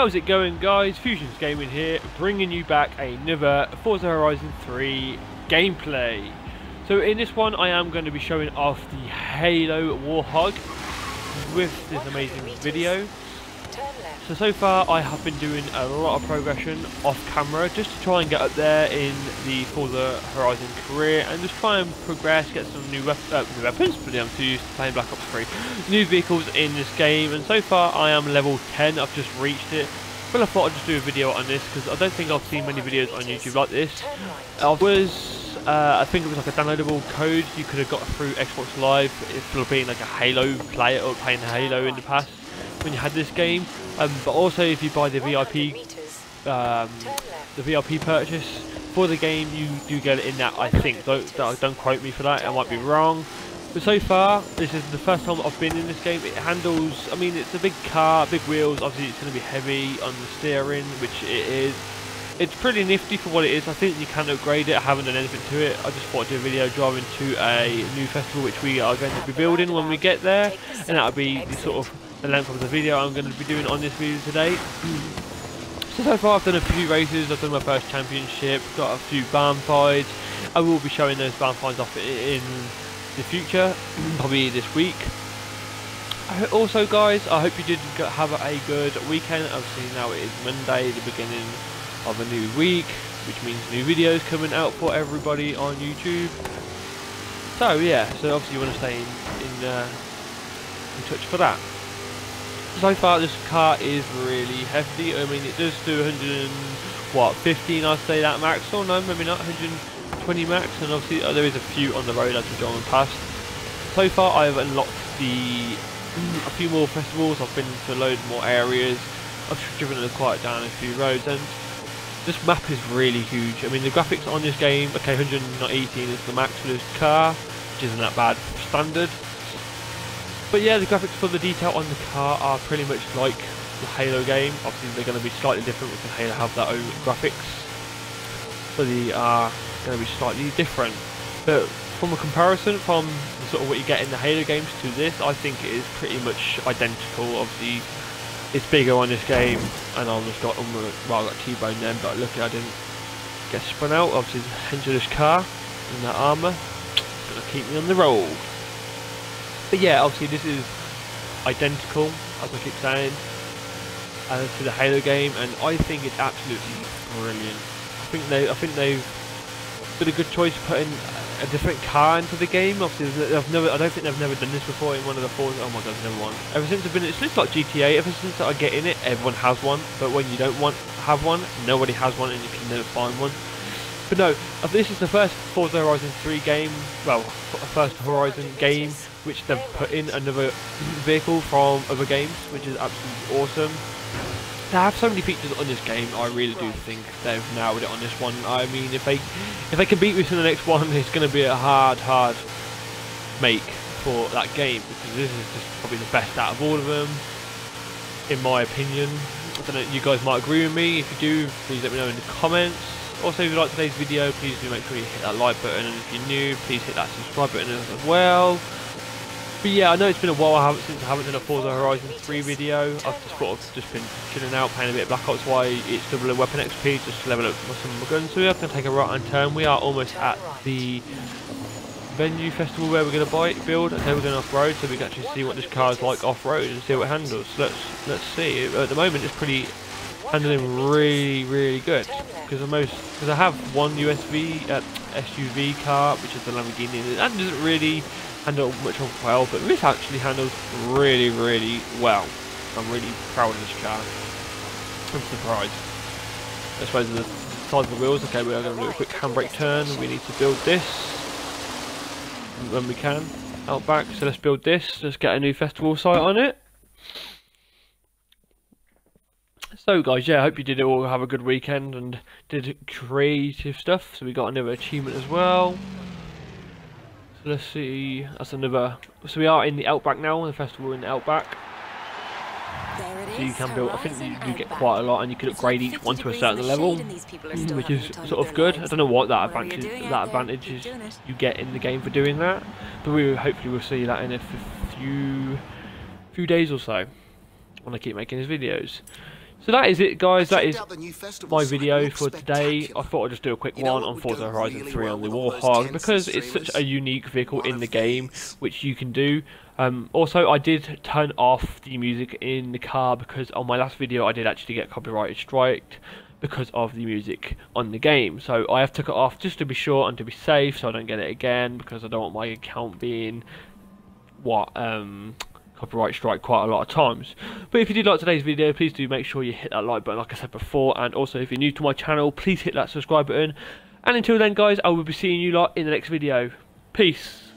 how's it going guys? Fuzionz Gaming here, bringing you back another Forza Horizon 3 gameplay. So in this one I am going to be showing off the Halo Warthog with this amazing video. So, so far I have been doing a lot of progression off camera just to try and get up there in the Forza Horizon career and just try and progress, get some new, uh, new weapons, but I'm too used to playing Black Ops 3, new vehicles in this game and so far I am level 10, I've just reached it. Well I thought I'd just do a video on this because I don't think I've seen many videos on YouTube like this. I was, uh, I think it was like a downloadable code you could have got through Xbox Live if you're being like a Halo player or playing Halo in the past when you had this game. Um, but also if you buy the VIP, um, the VIP purchase for the game, you do get it in that. I think. Don't don't quote me for that. I might be wrong. But so far, this is the first time I've been in this game. It handles, I mean, it's a big car, big wheels. Obviously, it's going to be heavy on the steering, which it is. It's pretty nifty for what it is. I think you can upgrade it. I haven't done anything to it. I just thought I'd do a video driving to a new festival, which we are going to be building when we get there. And that'll be the sort of the length of the video I'm going to be doing on this video today. So, so far I've done a few races, I've done my first championship, got a few barn fights. I will be showing those barn fights off in the future, probably this week. Also guys, I hope you did have a good weekend. Obviously now it is Monday, the beginning of a new week, which means new videos coming out for everybody on YouTube. So yeah, so obviously you want to stay in, in, uh, in touch for that so far this car is really hefty. I mean, it does do 100 and, what, 15 I'd say that max, or no, maybe not, 120 max, and obviously uh, there is a few on the road as we're going past. So far I've unlocked the a few more festivals, I've been to a load more areas, I've driven quite down a few roads, and this map is really huge. I mean, the graphics on this game, okay, 118 is the max for this car, which isn't that bad standard. But yeah, the graphics for the detail on the car are pretty much like the Halo game. Obviously, they're going to be slightly different because Halo have their own graphics. So they are going to be slightly different. But from a comparison from sort of what you get in the Halo games to this, I think it is pretty much identical. Obviously, it's bigger on this game, and I just got well, I got T-bone then, but luckily I didn't get spun out. Obviously, the of this car and that armour going to keep me on the road. But yeah, obviously this is identical, as I keep saying, uh, to the Halo game, and I think it's absolutely brilliant. I think they, I think they've done a good choice putting a different car into the game. Obviously, they've never, I don't think they've never done this before in one of the Forzas. Oh my god, never one. Ever since I've been, it's just like GTA. Ever since I get in it, everyone has one. But when you don't want have one, nobody has one, and you can never find one. But no, uh, this is the first Forza Horizon 3 game, well, first Horizon game which they've put in another vehicle from other games, which is absolutely awesome. They have so many features on this game. I really do think they've nailed it on this one. I mean, if they if they can beat this in the next one, it's going to be a hard, hard make for that game because this is just probably the best out of all of them, in my opinion. I don't know. You guys might agree with me. If you do, please let me know in the comments. Also, if you like today's video, please do make sure you hit that like button, and if you're new, please hit that subscribe button as well. But yeah, I know it's been a while I haven't, since I haven't done a Forza Horizon 3 video. I've just sort of just been chilling out, playing a bit of Black Ops Y. It's doubling weapon XP, just to level up some of my guns. So we have to take a right hand turn. We are almost at the venue festival where we're going to buy build. and then we're going off-road, so we can actually see what this car is like off-road and see what it handles. So let's let's see. At the moment, it's pretty handling really really good because the most because I have one USV uh, SUV car, which is the Lamborghini, and that doesn't really handle much of well, but this actually handles really, really well. I'm really proud of this car. I'm surprised. I suppose the size of the wheels, okay, we're going to do a quick handbrake turn. We need to build this when we can out back. So let's build this. Let's get a new festival site on it. So guys, yeah, I hope you did all have a good weekend and did creative stuff. So we got another achievement as well. So let's see, that's another, so we are in the Outback now, the festival in the Outback. So you can build, I think you, get quite a lot and you can upgrade each one to a certain level, mm, which is sort of good. I don't know what that advantage, that advantage is you get in the game for doing that, but we hopefully will see that in a few few days or so when I keep making these videos. So that is it guys, that is my video for today. I thought I'd just do a quick one on Forza Horizon 3 on the Warthog because it's such a unique vehicle in the game which you can do. Um, also I did turn off the music in the car because on my last video I did actually get copyrighted striked because of the music on the game. So I have took it off just to be sure and to be safe so I don't get it again because I don't want my account being what um copyright strike quite a lot of times. But if you did like today's video, please do make sure you hit that like button like I said before. And also if you're new to my channel, please hit that subscribe button. And until then guys, I will be seeing you lot in the next video. Peace.